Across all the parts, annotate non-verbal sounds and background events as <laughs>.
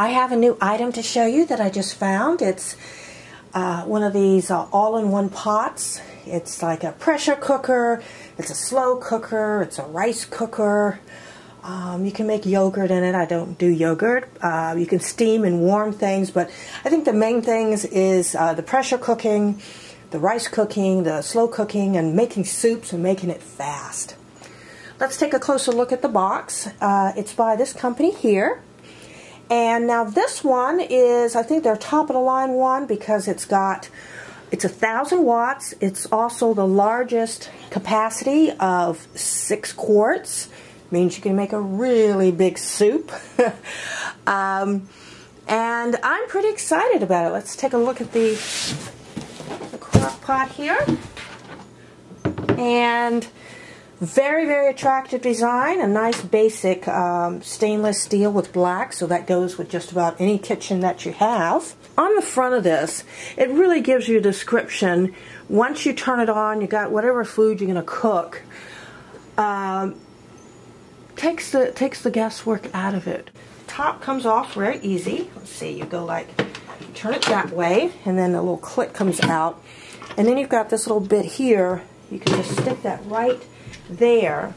I have a new item to show you that I just found. It's uh, one of these uh, all-in-one pots. It's like a pressure cooker, it's a slow cooker, it's a rice cooker. Um, you can make yogurt in it. I don't do yogurt. Uh, you can steam and warm things, but I think the main things is uh, the pressure cooking, the rice cooking, the slow cooking, and making soups and making it fast. Let's take a closer look at the box. Uh, it's by this company here. And now this one is, I think their top of the line one because it's got, it's a thousand watts. It's also the largest capacity of six quarts. Means you can make a really big soup. <laughs> um, and I'm pretty excited about it. Let's take a look at the, the crock pot here. And very, very attractive design. A nice basic um, stainless steel with black, so that goes with just about any kitchen that you have. On the front of this, it really gives you a description. Once you turn it on, you got whatever food you're going to cook. Um, takes the takes the guesswork out of it. Top comes off very easy. Let's see, you go like, turn it that way, and then a little click comes out. And then you've got this little bit here. You can just stick that right there.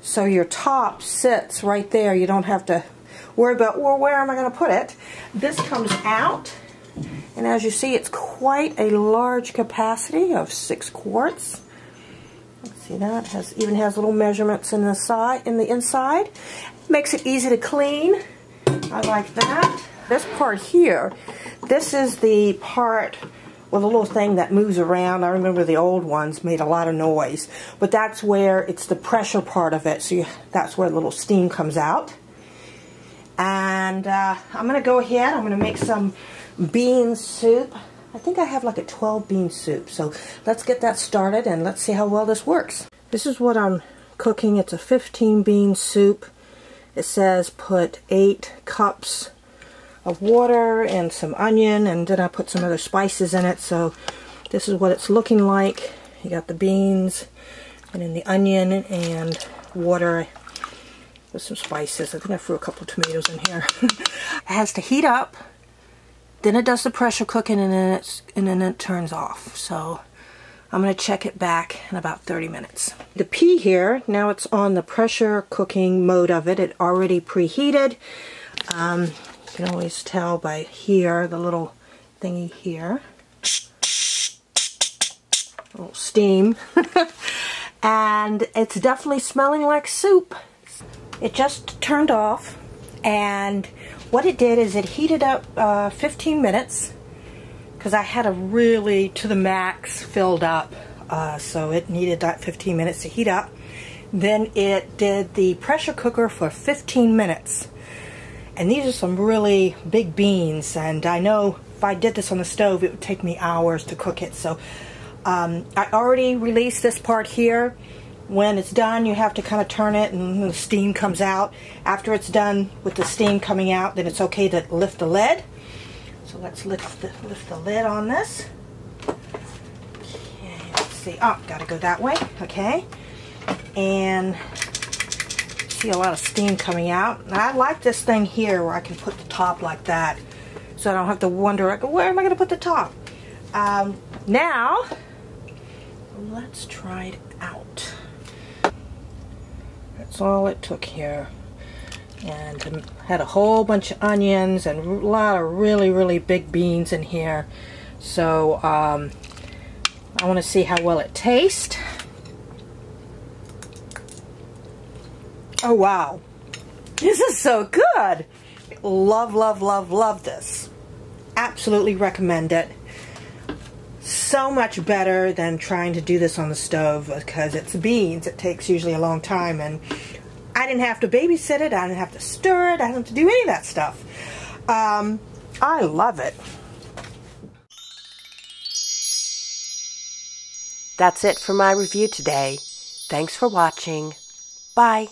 So your top sits right there. You don't have to worry about, well, where am I going to put it? This comes out. And as you see, it's quite a large capacity of six quarts. See that? Has even has little measurements in the side in the inside. Makes it easy to clean. I like that. This part here, this is the part with a little thing that moves around. I remember the old ones made a lot of noise. But that's where it's the pressure part of it. So you, that's where the little steam comes out. And uh, I'm going to go ahead. I'm going to make some bean soup. I think I have like a 12 bean soup. So let's get that started and let's see how well this works. This is what I'm cooking. It's a 15 bean soup. It says put 8 cups of water and some onion and then I put some other spices in it so this is what it's looking like you got the beans and then the onion and water with some spices I think I threw a couple of tomatoes in here <laughs> it has to heat up then it does the pressure cooking and then it's and then it turns off so I'm going to check it back in about 30 minutes. The pea here, now it's on the pressure cooking mode of it. It already preheated. Um, can always tell by here, the little thingy here. A little steam. <laughs> and it's definitely smelling like soup. It just turned off and what it did is it heated up uh, 15 minutes because I had a really to the max filled up uh, so it needed that 15 minutes to heat up. Then it did the pressure cooker for 15 minutes and these are some really big beans, and I know if I did this on the stove, it would take me hours to cook it. So um, I already released this part here. When it's done, you have to kind of turn it and the steam comes out. After it's done with the steam coming out, then it's okay to lift the lid. So let's lift the, lift the lid on this. Okay, let's see. Oh, got to go that way. Okay. And see a lot of steam coming out. I like this thing here where I can put the top like that. So I don't have to wonder, like, where am I going to put the top? Um, now, let's try it out. That's all it took here. And had a whole bunch of onions and a lot of really, really big beans in here. So um, I want to see how well it tastes. Oh, wow. This is so good. Love, love, love, love this. Absolutely recommend it. So much better than trying to do this on the stove because it's beans. It takes usually a long time and I didn't have to babysit it. I didn't have to stir it. I didn't have to do any of that stuff. Um, I love it. That's it for my review today. Thanks for watching. Bye.